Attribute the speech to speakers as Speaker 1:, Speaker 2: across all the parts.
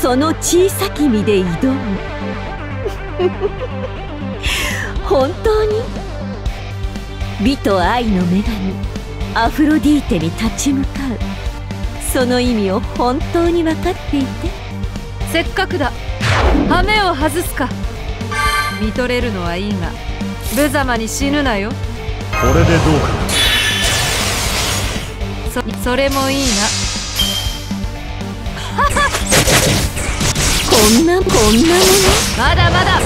Speaker 1: その小さき身で挑む。本当に？美と愛の女神アフロディーテに立ち向かう。その意味を本当に分かっていて？
Speaker 2: せっかくだ。羽目を外すか。見とれるのはいいが無様に死ぬなよ。
Speaker 3: これでどうか？
Speaker 2: そそれもいいな
Speaker 1: んなこんなもの？
Speaker 2: まだまだ。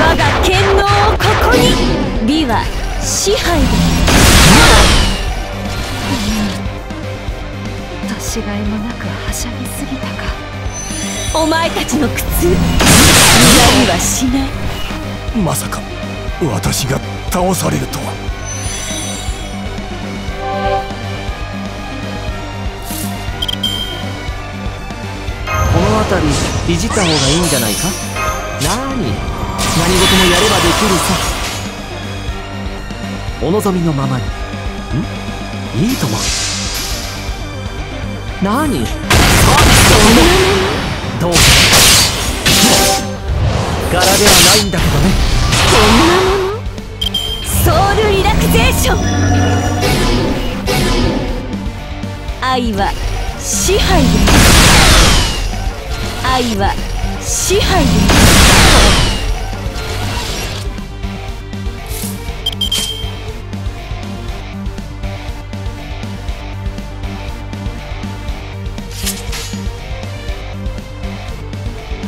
Speaker 1: 我が剣能をここに。美は支配だ。
Speaker 2: 年がいもなくはしゃぎすぎたか。
Speaker 1: お前たちの苦痛無駄にはしない
Speaker 3: まさか私が倒されるとは
Speaker 4: この辺りいじった方がいいんじゃないか？なに？何事もやればできるさ。お望みのままに。ん？いいとも。なーに？どう？か柄ではないんだけどね。
Speaker 1: こんなものソウルリラクゼーション。愛は支配で。す愛は支配で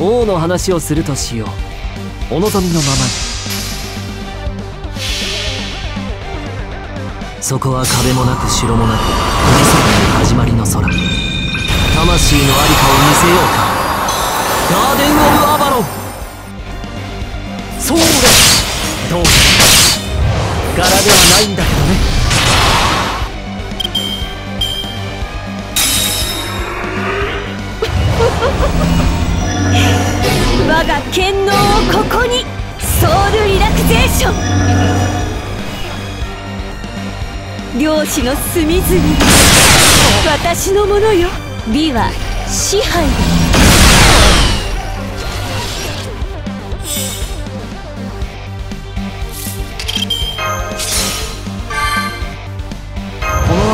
Speaker 4: 王の話をするとしよう。お望みのままに。そこは壁もなく城もなく富士山の始まりの空。魂のありかを見せようか。ガーデン・オブ・アバロン。そうだどうか。柄ではないんだけどね。
Speaker 1: 我が剣能をここにソウルリラクゼーション。漁師の隅々私のものよ。美は支配だ。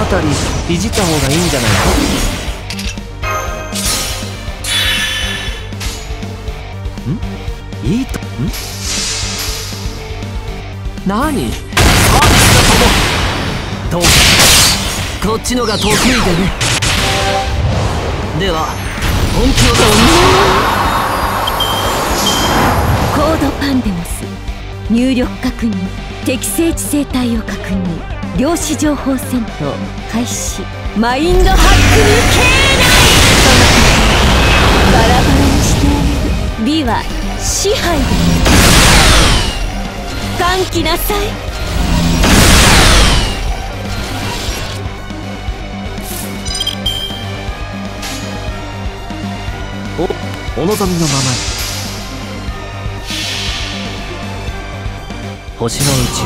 Speaker 4: この辺りいじった方がいいん。じゃないかん。いいとん。なにあどうこっちのが得意でねでは本気を出
Speaker 1: コードパンデモス入力確認適正地生態を確認量子情報戦闘開始。マインドハックに敬礼バラバラにしてあげる。美は支配。だ歓喜なさい。
Speaker 4: おお望みのまま。に星の宇宙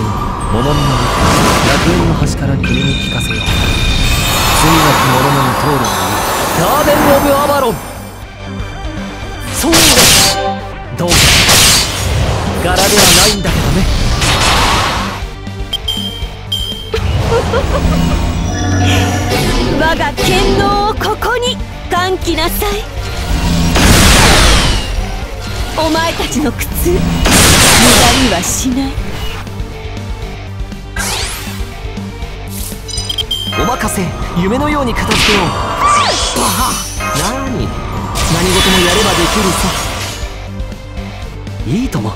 Speaker 4: 物見の中楽園の端から君に聞かせよう。罪なき者のに通る。ガーデン・オブ・アバロン。そうだ。どうか。柄ではないんだけどね。
Speaker 1: 我が剣能をここに歓喜なさい。お前たちの苦痛無駄にはしない。
Speaker 4: お任せ。夢のように片付けよう。バハ。なに。何事もやればできるさ。いいとも。ん？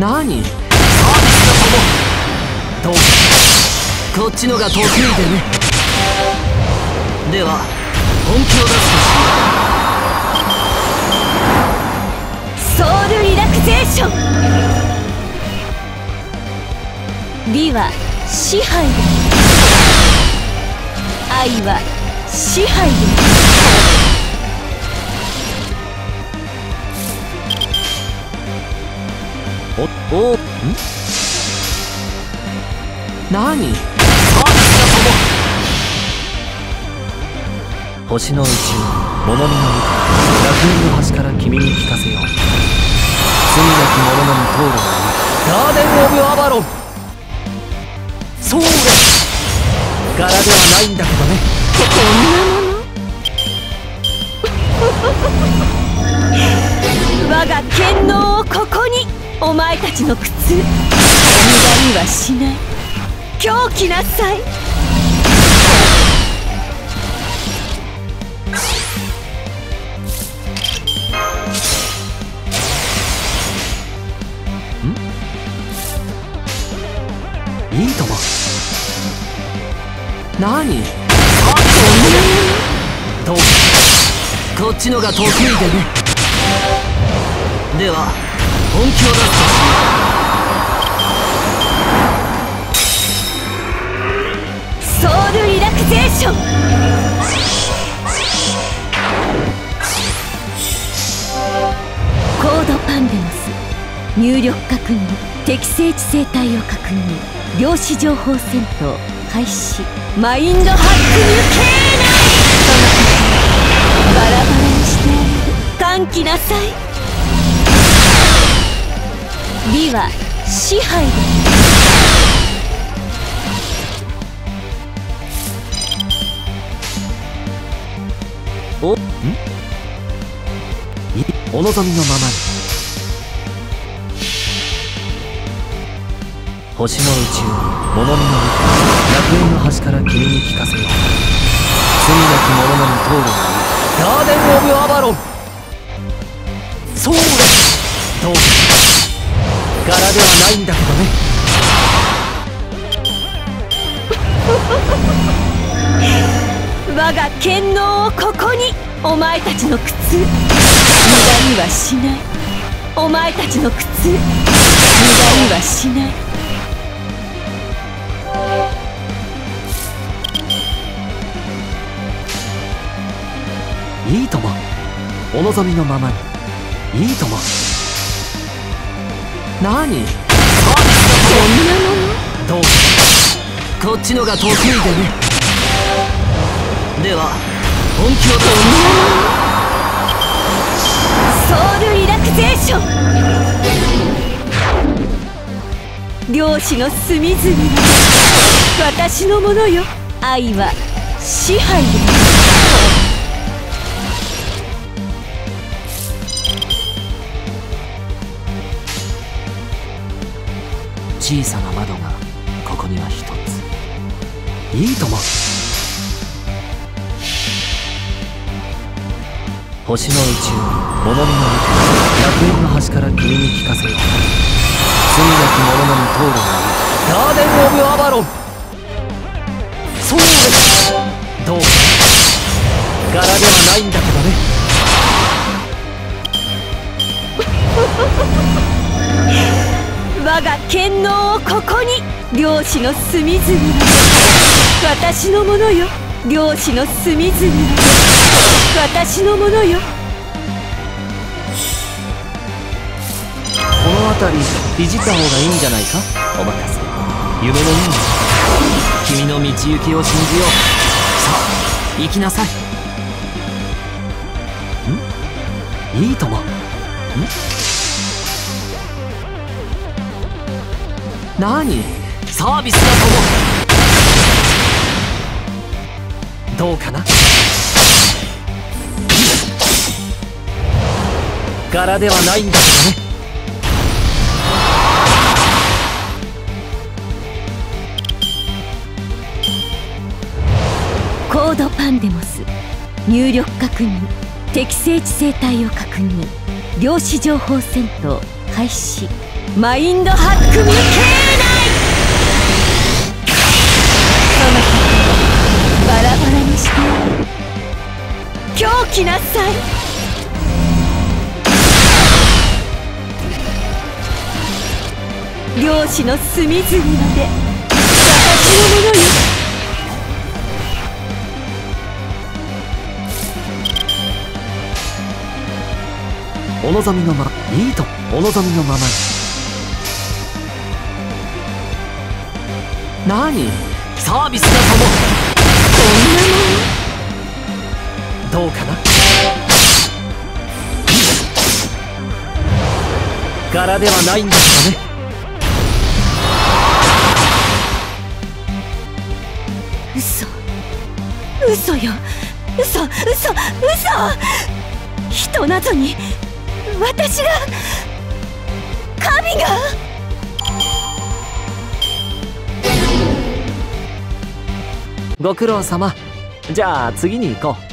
Speaker 4: なに。どうかこっちのが得意でね。では本気を出すとしよう
Speaker 1: ソウルリラクゼーション。美は支配だ愛は支配だ
Speaker 4: おおん？何？星の宇宙物見の海楽園の端から君に聞かせよう。罪なき者の通るのにガーデン・オブ・アバロン。ないんだけどね。こんなもの。
Speaker 1: 我が剣能をここに。お前たちの苦痛無駄にはしない。狂気なさい。
Speaker 4: 何？どうこっちのが得意でね。では本気を出す
Speaker 1: ソウルリラクゼーション。コードパンデモス入力確認適正地生態を確認量子情報戦闘開始。マインドハック無形内バラバラにして歓喜なさい。美は支配で。す
Speaker 4: おん？いお望みのままに星の宇宙物見の海楽園の端から君に聞かせよう。罪なき者のみ通るのにガーデン・オブ・アバロン。そうですどうか柄ではないんだけどね。
Speaker 1: 我が剣能をここに。お前たちの苦痛無駄にはしない。お前たちの苦痛無駄にはしない。
Speaker 4: いいとも。お望みのままに。いいとも。何？
Speaker 1: こんなも
Speaker 4: どうこっちのが得意でね。では本気を出す
Speaker 1: のソウルリラクゼーション。漁師の隅々まで私のものよ。愛は支配です
Speaker 4: 小さな窓がここには一つ。いいとも。星の宇宙物見の海楽園の端から君に聞かせよう。罪なき者のみ通るのにガーデン・オブ・アバロン。そうです。どう
Speaker 1: 剣能をここに漁師の隅々私のものよ。漁師の隅々私のものよ。
Speaker 4: この辺りいじった方がいいんじゃないか？お任せ。夢のように。君の道行きを信じよう。さあ行きなさい。ん？いいとも。ん？何？サービスだともどうかな？柄ではないんだけどね。
Speaker 1: コードパンデモス入力確認適正地生態を確認量子情報戦闘開始マインドハック無形内狂気なさい。漁師の隅々まで。私のものよ
Speaker 4: お望みのまいいと。お望みのままに。何？サービスだともどうかな？柄ではないんだけどね？
Speaker 1: 嘘。嘘よ。嘘嘘嘘。人などに私が神が。
Speaker 4: ご苦労様。じゃあ次に行こう